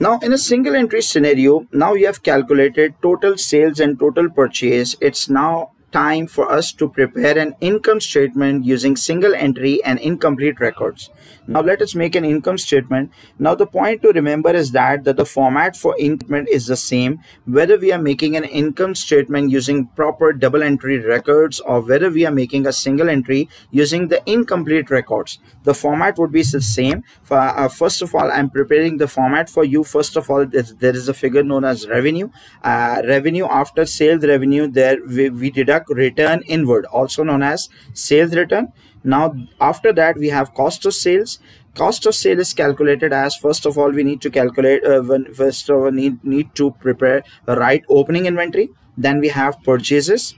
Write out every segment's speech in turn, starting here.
Now in a single entry scenario, now you have calculated total sales and total purchase. It's now time for us to prepare an income statement using single entry and incomplete records. Now let us make an income statement. Now the point to remember is that, that the format for income is the same whether we are making an income statement using proper double entry records or whether we are making a single entry using the incomplete records. The format would be the same. For, uh, first of all, I'm preparing the format for you. First of all, there is a figure known as revenue. Uh, revenue after sales revenue, there we, we deduct return inward, also known as sales return now, after that, we have cost of sales. Cost of sale is calculated as first of all, we need to calculate uh, when first of all need, need to prepare the right opening inventory. Then we have purchases,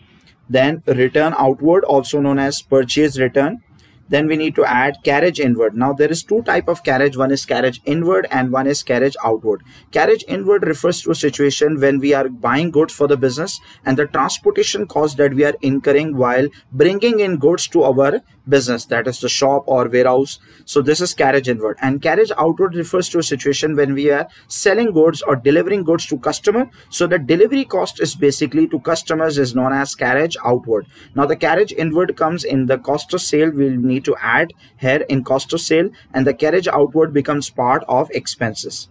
then return outward, also known as purchase return then we need to add carriage inward. Now there is two type of carriage. One is carriage inward and one is carriage outward. Carriage inward refers to a situation when we are buying goods for the business and the transportation cost that we are incurring while bringing in goods to our business. That is the shop or warehouse. So this is carriage inward. And carriage outward refers to a situation when we are selling goods or delivering goods to customer. So the delivery cost is basically to customers is known as carriage outward. Now the carriage inward comes in the cost of sale. We'll need need to add here in cost of sale and the carriage outward becomes part of expenses.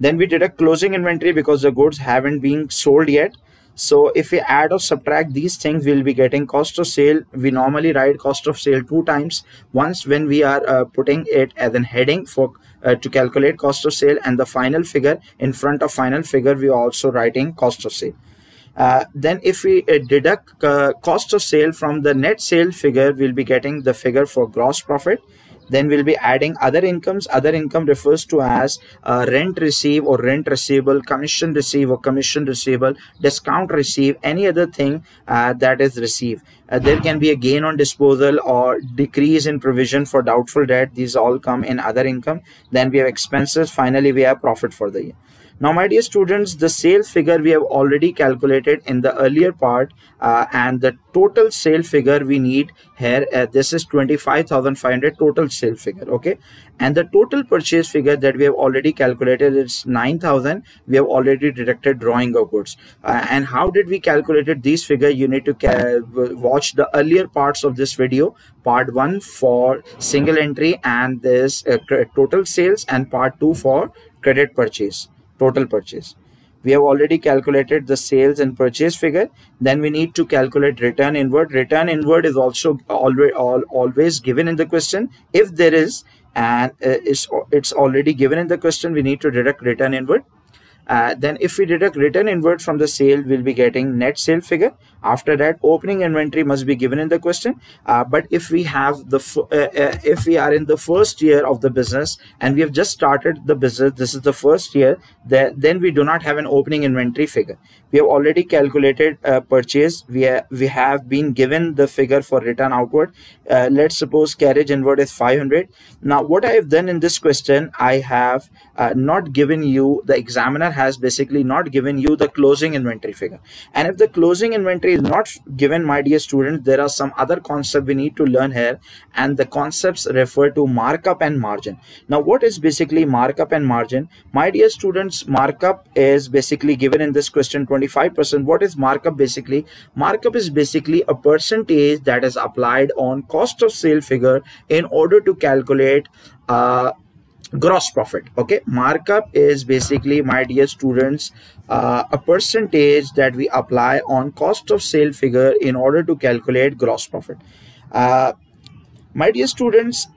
Then we did a closing inventory because the goods haven't been sold yet. So if we add or subtract these things, we'll be getting cost of sale. We normally write cost of sale two times. Once when we are uh, putting it as an heading for uh, to calculate cost of sale and the final figure in front of final figure, we are also writing cost of sale. Uh, then if we uh, deduct uh, cost of sale from the net sale figure, we'll be getting the figure for gross profit. Then we'll be adding other incomes. Other income refers to as uh, rent receive or rent receivable, commission receive or commission receivable, discount receive, any other thing uh, that is received. there can be a gain on disposal or decrease in provision for doubtful debt. These all come in other income. Then we have expenses. Finally, we have profit for the year. Now, my dear students, the sales figure we have already calculated in the earlier part uh, and the total sale figure we need here, uh, this is 25,500 total sale figure, okay? And the total purchase figure that we have already calculated is 9,000. We have already deducted drawing of goods. Uh, and how did we calculated these figure? You need to watch the earlier parts of this video, part one for single entry and this uh, total sales and part two for credit purchase total purchase. We have already calculated the sales and purchase figure. Then we need to calculate return inward. Return inward is also always always given in the question. If there is and uh, it's it's already given in the question we need to deduct return inward. Uh, then if we deduct return inward from the sale we'll be getting net sale figure after that opening inventory must be given in the question. Uh, but if we have the uh, uh, if we are in the first year of the business and we have just started the business this is the first year that then we do not have an opening inventory figure. We have already calculated uh, purchase. We, we have been given the figure for return outward. Uh, let's suppose carriage inward is 500 now what i have done in this question i have not given you the examiner has basically not given you the closing inventory figure. And if the closing inventory is not given my dear students there are some other concept we need to learn here and the concepts refer to markup and margin. Now what is basically markup and margin? My dear students markup is basically given in this question 25 percent. What is markup basically? Markup is basically a percentage that is applied on cost of sale figure in order to calculate uh, gross profit okay? Markup is basically my dear students uh, a percentage that we apply on cost of sale figure in order to calculate gross profit. Uh, my dear students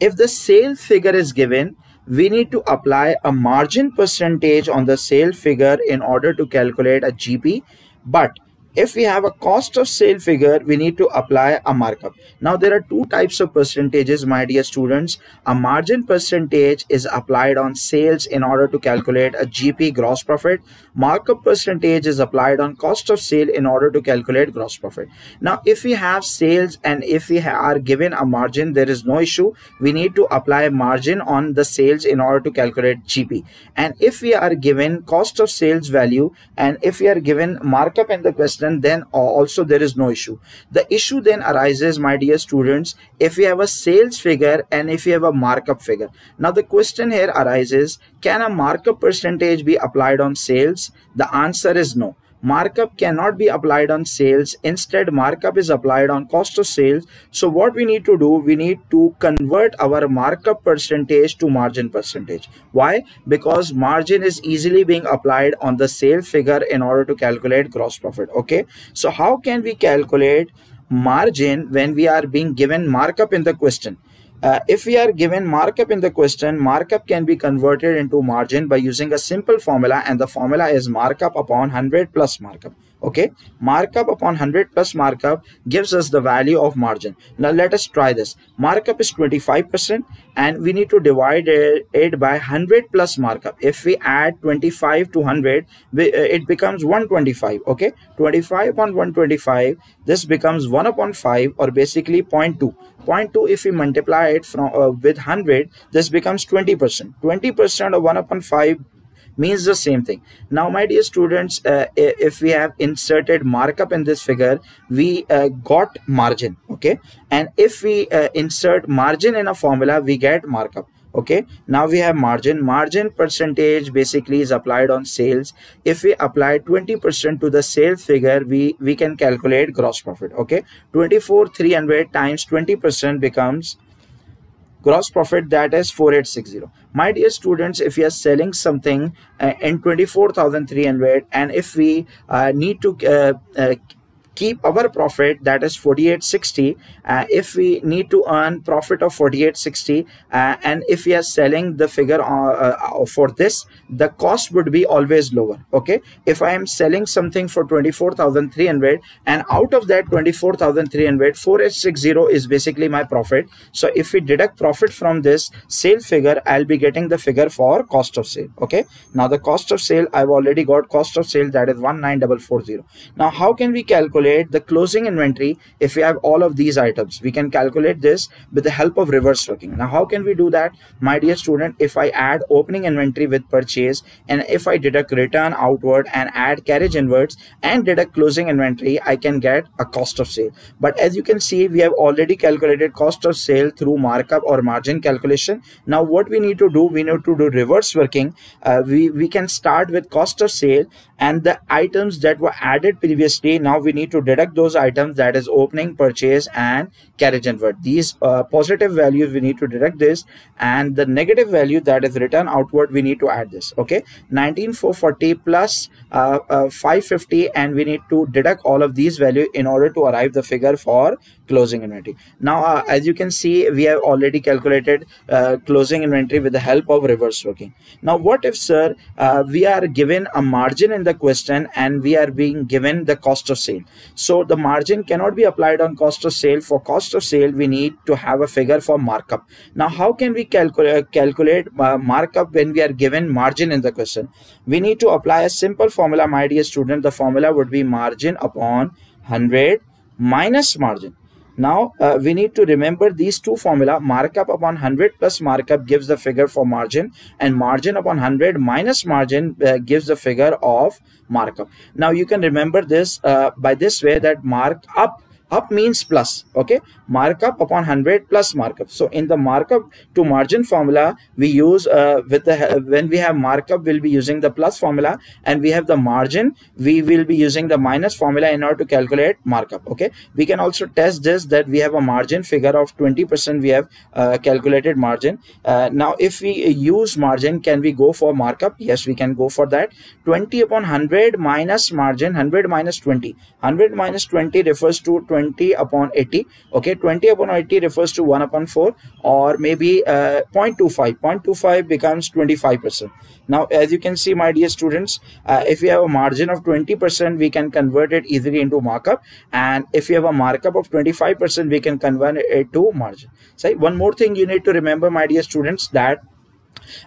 if the sale figure is given we need to apply a margin percentage on the sale figure in order to calculate a gp but if we have a cost of sale figure, we need to apply a markup. Now, there are two types of percentages, my dear students. A margin percentage is applied on sales in order to calculate a GP gross profit. Markup percentage is applied on cost of sale in order to calculate gross profit. Now, if we have sales and if we are given a margin, there is no issue. We need to apply margin on the sales in order to calculate GP. And if we are given cost of sales value and if we are given markup in the question, question, then uh, also there is no issue. The issue then arises, my dear students, if we have a sales figure and if we have a markup figure. Now the question here arises, can a markup percentage be applied on sales? The answer is no markup cannot be applied on sales. Instead markup is applied on cost of sales. So what we need to do we need to convert our markup percentage to margin percentage. Why? Because margin is easily being applied on the sale figure in order to calculate gross profit. Okay? So how can we calculate margin when we are being given markup in the question uh, if we are given markup in the question, markup can be converted into margin by using a simple formula and the formula is markup upon 100 plus markup okay? Markup upon 100 plus markup gives us the value of margin. Now let us try this. Markup is 25 percent and we need to divide it by 100 plus markup. If we add 25 to 100 uh, it becomes 125 okay? 25 upon 125 this becomes 1 upon 5 or basically 0.2 0.2 if we multiply it from uh, with 100 this becomes 20 percent. 20 percent of 1 upon 5 means the same thing. Now my dear students uh, if we have inserted markup in this figure we uh, got margin okay? And if we uh, insert margin in a formula we get markup okay? Now we have margin. Margin percentage basically is applied on sales. If we apply 20 percent to the sales figure we we can calculate gross profit okay? 24 300 times 20 percent becomes gross profit that is 4860 my dear students if you are selling something uh, in 24300 and if we uh, need to uh, uh keep our profit that is 4860 uh, if we need to earn profit of 4860 uh, and if we are selling the figure uh, uh, for this the cost would be always lower okay? If i am selling something for 24300 and out of that 24300 4860 is basically my profit. So if we deduct profit from this sale figure i'll be getting the figure for cost of sale okay? Now the cost of sale i've already got cost of sale that is 19440 now how can we calculate calculate the closing inventory if we have all of these items. We can calculate this with the help of reverse working. Now, how can we do that? My dear student, if I add opening inventory with purchase and if I deduct return outward and add carriage inwards and deduct closing inventory, I can get a cost of sale. But as you can see, we have already calculated cost of sale through markup or margin calculation. Now, what we need to do, we need to do reverse working. Uh, we, we can start with cost of sale and the items that were added previously now we need to deduct those items that is opening purchase and carriage inward these uh, positive values we need to deduct this. And the negative value that is return outward we need to add this okay? 19440 plus, uh, uh, 550 and we need to deduct all of these value in order to arrive the figure for closing inventory now uh, as you can see we have already calculated uh, closing inventory with the help of reverse working now what if sir uh, we are given a margin in the question and we are being given the cost of sale. So the margin cannot be applied on cost of sale. For cost of sale, we need to have a figure for markup. Now, how can we calculate, calculate uh, markup when we are given margin in the question? We need to apply a simple formula, my dear student. The formula would be margin upon 100 minus margin. Now uh, we need to remember these two formula markup upon 100 plus markup gives the figure for margin and margin upon 100 minus margin uh, gives the figure of markup. Now you can remember this uh, by this way that mark up means plus okay? Markup upon 100 plus markup. So in the markup to margin formula we use uh, with the when we have markup we'll be using the plus formula. And we have the margin we will be using the minus formula in order to calculate markup okay? We can also test this that we have a margin figure of 20 percent we have uh, calculated margin. Uh, now if we use margin can we go for markup? Yes we can go for that. 20 upon 100 minus margin 100 minus 20 100 minus 20 refers to 20 20 upon 80 okay? 20 upon 80 refers to 1 upon 4 or maybe uh, 0.25 0.25 becomes 25 percent. Now as you can see my dear students uh, if we have a margin of 20 percent we can convert it easily into markup. And if you have a markup of 25 percent we can convert it to margin. So one more thing you need to remember my dear students that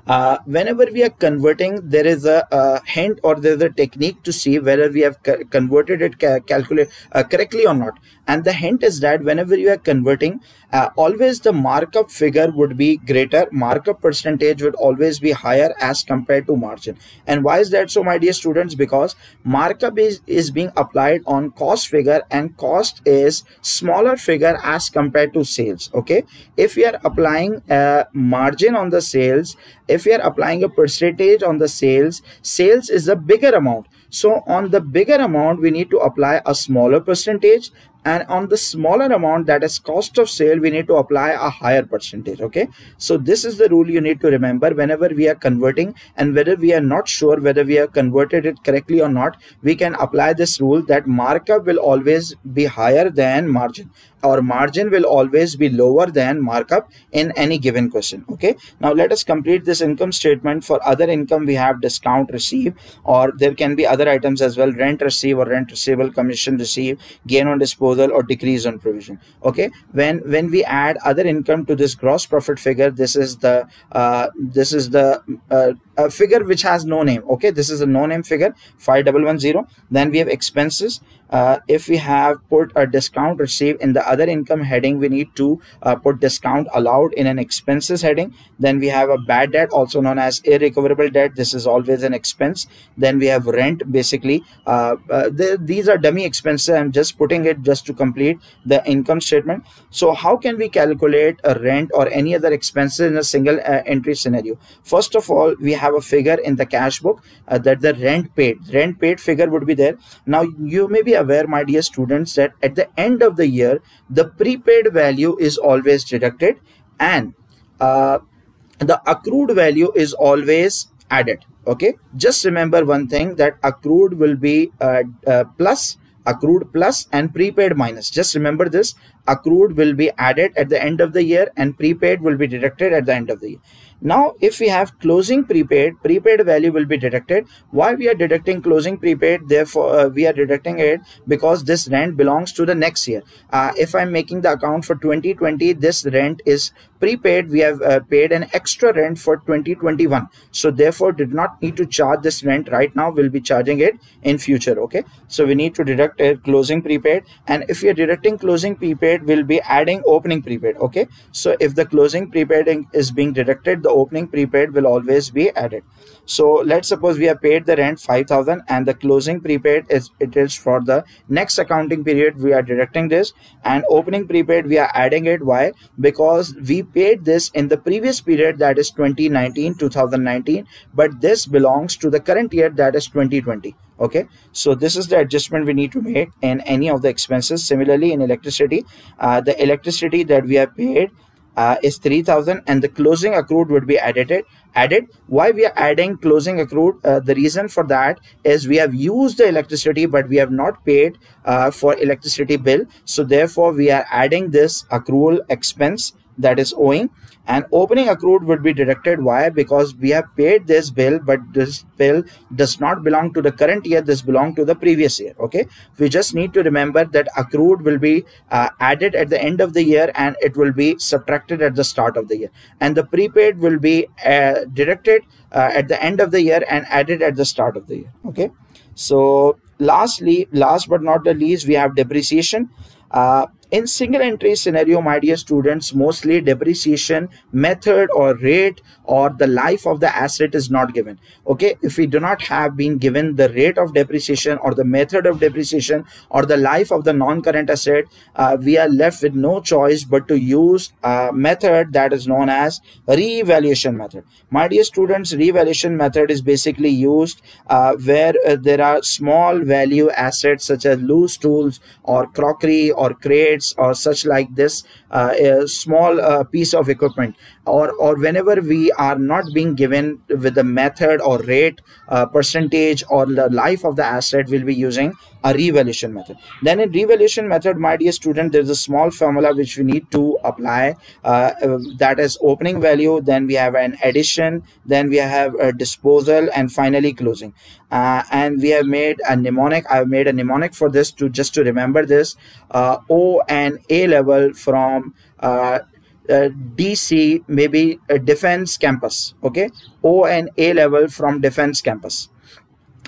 uh, whenever we are converting there is a, a, hint or there's a technique to see whether we have converted it ca calculate uh, correctly or not. And the hint is that whenever you are converting uh, always the markup figure would be greater markup percentage would always be higher as compared to margin. And why is that so my dear students? Because markup is is being applied on cost figure and cost is smaller figure as compared to sales okay? If we are applying a margin on the sales if we are applying a percentage on the sales sales is a bigger amount. So on the bigger amount we need to apply a smaller percentage and on the smaller amount that is cost of sale we need to apply a higher percentage okay? So this is the rule you need to remember whenever we are converting and whether we are not sure whether we have converted it correctly or not we can apply this rule that markup will always be higher than margin our margin will always be lower than markup in any given question okay? Now let us complete this income statement for other income we have discount receive or there can be other items as well rent receive or rent receivable commission receive gain on disposal or decrease on provision. Okay? When when we add other income to this gross profit figure this is the uh, this is the uh, figure which has no name. Okay? This is a no name figure 5110 then we have expenses uh, if we have put a discount received in the other income heading we need to uh, put discount allowed in an expenses heading. Then we have a bad debt also known as irrecoverable debt. This is always an expense. Then we have rent basically. Uh, uh these are dummy expenses. I'm just putting it just to complete the income statement. So how can we calculate a rent or any other expenses in a single uh, entry scenario? First of all we have a figure in the cash book uh, that the rent paid. Rent paid figure would be there. Now you may be aware my dear students that at the end of the year the prepaid value is always deducted and uh, the accrued value is always added. Okay? Just remember one thing that accrued will be uh, uh, plus accrued plus and prepaid minus. Just remember this accrued will be added at the end of the year and prepaid will be deducted at the end of the year now, if we have closing prepaid, prepaid value will be deducted. Why we are deducting closing prepaid? Therefore, uh, we are deducting it because this rent belongs to the next year. Uh, if I'm making the account for 2020, this rent is prepaid. We have uh, paid an extra rent for 2021. So therefore, did not need to charge this rent right now. We'll be charging it in future. Okay. So we need to deduct a closing prepaid. And if we are deducting closing prepaid, we'll be adding opening prepaid. Okay. So if the closing prepaid is being deducted, the opening prepaid will always be added so let's suppose we have paid the rent 5000 and the closing prepaid is it is for the next accounting period we are deducting this and opening prepaid we are adding it why because we paid this in the previous period that is 2019 2019 but this belongs to the current year that is 2020 okay? So this is the adjustment we need to make in any of the expenses. Similarly in electricity uh, the electricity that we have paid uh, is 3000 and the closing accrued would be added added. Why we are adding closing accrued? Uh, the reason for that is we have used the electricity but we have not paid uh, for electricity bill. So therefore we are adding this accrual expense that is owing. And opening accrued would be deducted. Why? Because we have paid this bill but this bill does not belong to the current year. This belong to the previous year. Okay? We just need to remember that accrued will be uh, added at the end of the year and it will be subtracted at the start of the year. And the prepaid will be uh, deducted uh, at the end of the year and added at the start of the year. Okay? So lastly last but not the least we have depreciation. Uh, in single entry scenario, my dear students, mostly depreciation method or rate or the life of the asset is not given. Okay, if we do not have been given the rate of depreciation or the method of depreciation or the life of the non-current asset, uh, we are left with no choice but to use a method that is known as revaluation method. My dear students, revaluation method is basically used uh, where uh, there are small value assets such as loose tools or crockery or crates or such like this uh, a small uh, piece of equipment. Or or whenever we are not being given with the method or rate uh, percentage or the life of the asset we'll be using a revaluation method. Then in revaluation method my dear student there's a small formula which we need to apply uh, that is opening value then we have an addition then we have a disposal and finally closing. Uh, and we have made a mnemonic i've made a mnemonic for this to just to remember this. Uh, o and a level from uh, uh, DC maybe a defense campus okay? O and A level from defense campus.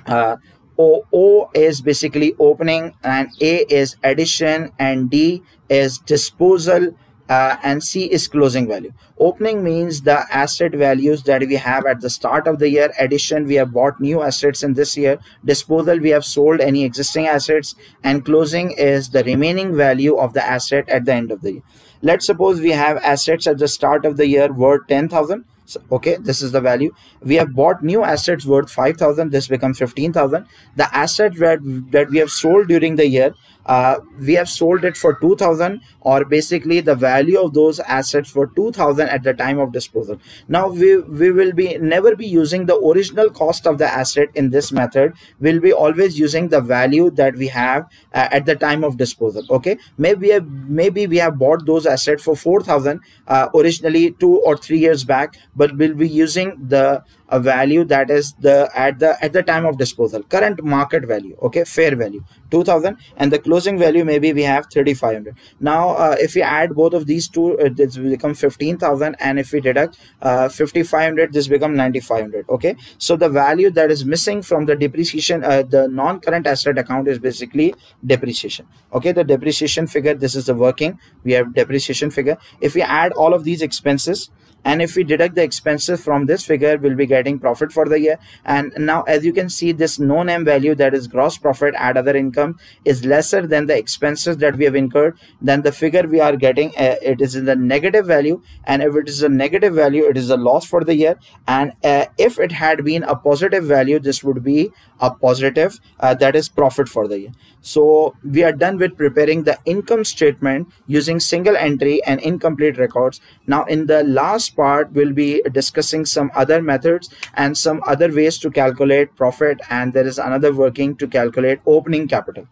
Uh, o, o is basically opening and A is addition and D is disposal uh, and C is closing value. Opening means the asset values that we have at the start of the year. Addition, we have bought new assets in this year. Disposal, we have sold any existing assets. And closing is the remaining value of the asset at the end of the year. Let's suppose we have assets at the start of the year worth 10,000 so, okay this is the value we have bought new assets worth 5000 this becomes 15000 the asset that, that we have sold during the year uh, we have sold it for 2000 or basically the value of those assets for 2000 at the time of disposal. Now we we will be never be using the original cost of the asset in this method. We'll be always using the value that we have uh, at the time of disposal okay? Maybe maybe we have bought those assets for 4000 uh, originally two or three years back but we'll be using the a value that is the at the at the time of disposal. Current market value okay fair value 2000 and the closing value maybe we have 3500 now uh, if we add both of these two uh, this will become 15000 and if we deduct uh, 5500 this become 9500 okay? So the value that is missing from the depreciation uh, the non-current asset account is basically depreciation okay? The depreciation figure this is the working we have depreciation figure. If we add all of these expenses and if we deduct the expenses from this figure we'll be getting profit for the year. And now as you can see this no name value that is gross profit add other income is lesser than the expenses that we have incurred. Then the figure we are getting uh, it is in the negative value. And if it is a negative value it is a loss for the year. And uh, if it had been a positive value this would be a positive uh, that is profit for the year. So we are done with preparing the income statement using single entry and incomplete records. Now in the last part we'll be discussing some other methods and some other ways to calculate profit. And there is another working to calculate opening capital